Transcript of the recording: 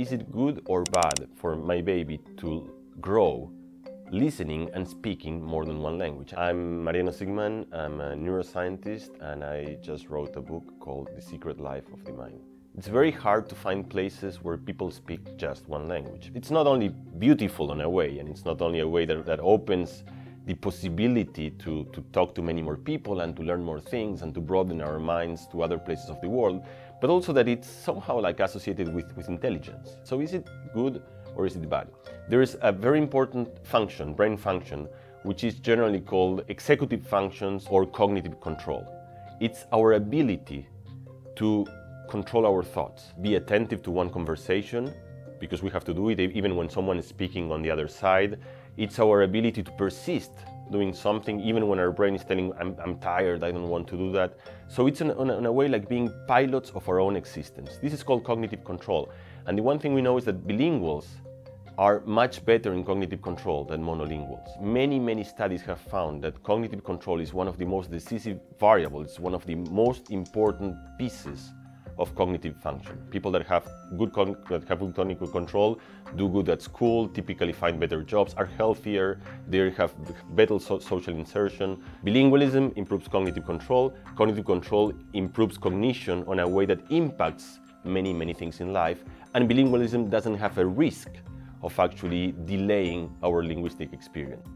is it good or bad for my baby to grow listening and speaking more than one language? I'm Mariano Sigman, I'm a neuroscientist, and I just wrote a book called The Secret Life of the Mind. It's very hard to find places where people speak just one language. It's not only beautiful in a way, and it's not only a way that, that opens the possibility to, to talk to many more people and to learn more things and to broaden our minds to other places of the world, but also that it's somehow like associated with, with intelligence. So is it good or is it bad? There is a very important function, brain function, which is generally called executive functions or cognitive control. It's our ability to control our thoughts, be attentive to one conversation, because we have to do it even when someone is speaking on the other side. It's our ability to persist doing something even when our brain is telling, I'm, I'm tired, I don't want to do that. So it's in, in, a, way like being pilots of our own existence. This is called cognitive control. And the one thing we know is that bilinguals are much better in cognitive control than monolinguals. Many, many studies have found that cognitive control is one of the most decisive variables, one of the most important pieces of cognitive function. People that have good that have good cognitive control do good at school, typically find better jobs, are healthier, they have better so social insertion. Bilingualism improves cognitive control. Cognitive control improves cognition on a way that impacts many, many things in life. And bilingualism doesn't have a risk of actually delaying our linguistic experience.